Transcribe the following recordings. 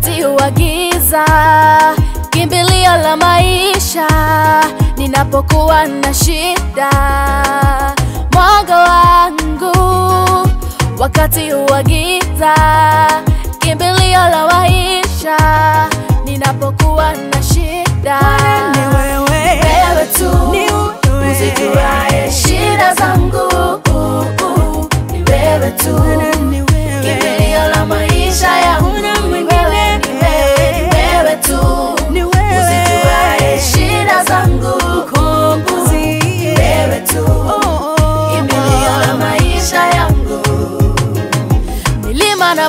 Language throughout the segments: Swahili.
wakati wa giza, kimbilio la maisha ninapokuwa na shida. Mwanga wangu wakati wa giza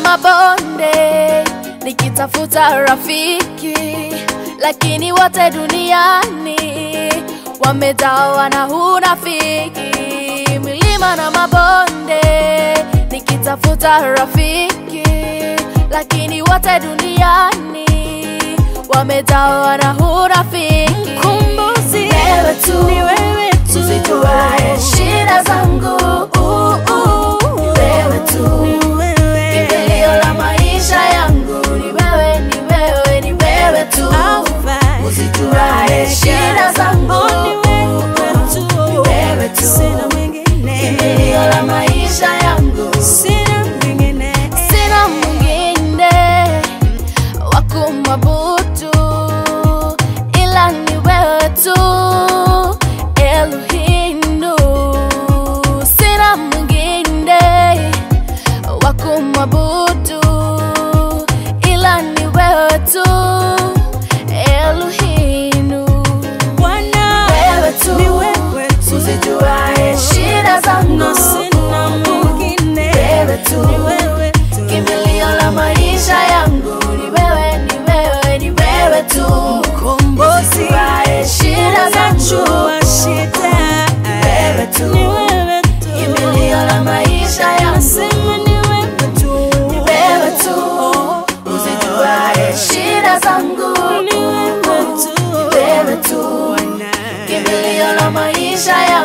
mabonde nikitafuta rafiki, lakini wote duniani wamejawa na hunafiki. Milima na mabonde nikitafuta rafiki, lakini wote duniani wamejawa na hunafiki. Kumbu Turareshe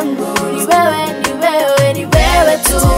yangu ni wewe, ni wewe, ni wewe tu.